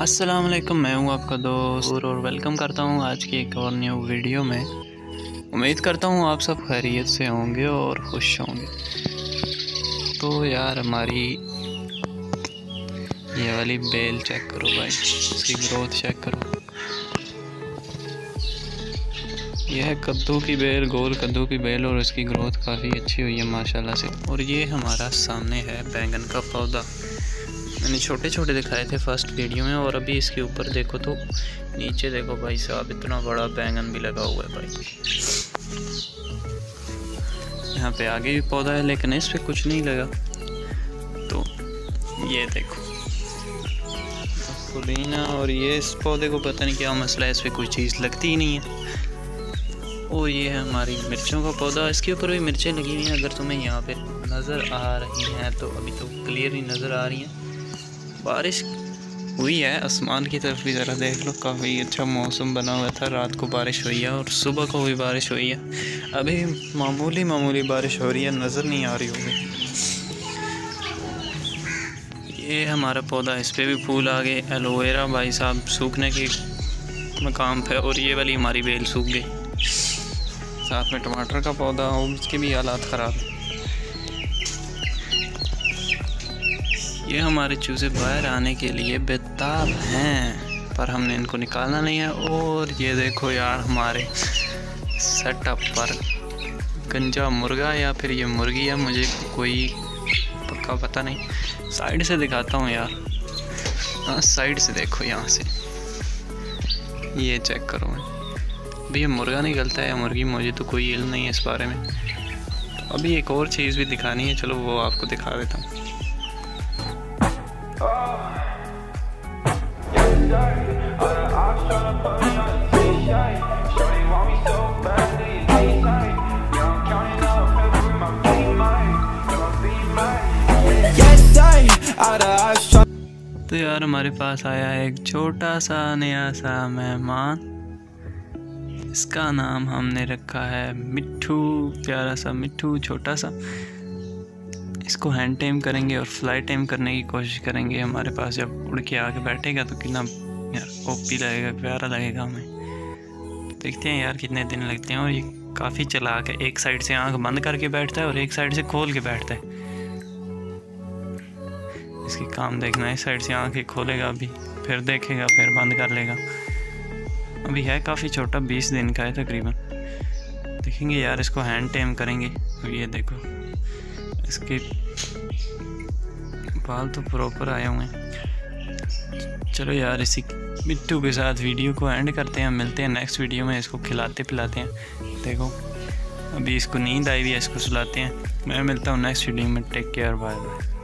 अस्सलाम वालेकुम मैं हूँ आपका दोस्त और वेलकम करता हूँ आज की एक और न्यू वीडियो में। उम्मीद करता हूँ आप सब खैरियत से होंगे और खुश होंगे। तो यार हमारी ये वाली बेल चेक करो भाई इसकी ग्रोथ चेक करो। यह है कद्दू की बेल, गोल कद्दू की बेल और इसकी ग्रोथ काफ़ी अच्छी हुई है, माशाल्लाह से। और ये हमारा सामने है बैंगन का पौधा। मैंने छोटे छोटे दिखाए थे फ़र्स्ट वीडियो में और अभी इसके ऊपर देखो तो नीचे देखो भाई साहब, इतना बड़ा बैंगन भी लगा हुआ है भाई। यहाँ पे आगे भी पौधा है, लेकिन इस पर कुछ नहीं लगा। तो ये देखो। पुदीना और ये इस पौधे को पता नहीं क्या मसला है, इस पर कोई चीज़ लगती ही नहीं है। और ये है हमारी मिर्चों का पौधा। इसके ऊपर भी मिर्चें लगी हुई हैं, अगर तुम्हें यहाँ पे नज़र आ रही हैं तो अभी तो क्लियर ही नज़र आ रही हैं। बारिश हुई है, आसमान की तरफ़ भी ज़रा देख लो, काफ़ी अच्छा मौसम बना हुआ था, रात को बारिश हुई है और सुबह को भी बारिश हुई है। अभी मामूली मामूली बारिश हो रही है, नज़र नहीं आ रही होगी। ये हमारा पौधा, इस पर भी फूल आ गए, एलोवेरा भाई साहब सूखने के मकाम पे, और ये वाली हमारी बेल सूख गई। साथ में टमाटर का पौधा, और उसके भी हालात ख़राब है। ये हमारे चूज़े बाहर आने के लिए बेताब हैं, पर हमने इनको निकालना नहीं है। और ये देखो यार, हमारे सेटअप पर गंजा मुर्गा या फिर ये मुर्गी है, मुझे कोई पक्का पता नहीं। साइड से दिखाता हूँ यार। हाँ साइड से देखो यहाँ से। ये चेक करो मैं। अभी ये मुर्गा निकलता है या मुर्गी, मुझे तो कोई इल्म नहीं है इस बारे में। अभी एक और चीज़ भी दिखानी है, चलो वो आपको दिखा देता हूँ। तो यार हमारे पास आया एक छोटा सा नया सा मेहमान। इसका नाम हमने रखा है मिट्ठू प्यारा सा मिट्ठू छोटा सा। इसको हैंड टाइम करेंगे और फ्लाई टाइम करने की कोशिश करेंगे। हमारे पास जब उड़ के आके बैठेगा तो कितना यार ओपी लगेगा, प्यारा लगेगा हमें। देखते हैं यार कितने दिन लगते हैं और ये काफ़ी चला के एक साइड से आँख बंद करके बैठता है और एक साइड से खोल के बैठता है। इसकी काम देखना है, इस साइड से आँखें खोलेगा अभी, फिर देखेगा, फिर बंद कर लेगा। अभी है काफ़ी छोटा, बीस दिन का है तकरीबन। देखेंगे यार इसको हैंड टेम करेंगे। तो ये देखो। इसके बाल तो प्रॉपर आए हुए हैं चलो यार, इसी मिट्टू के साथ वीडियो को एंड करते हैं, मिलते हैं नेक्स्ट वीडियो में, इसको खिलाते पिलाते हैं। देखो, अभी इसको नींद आई हुई है, इसको सुलाते हैं। मैं मिलता हूँ नेक्स्ट वीडियो में टेक केयर बाय बाय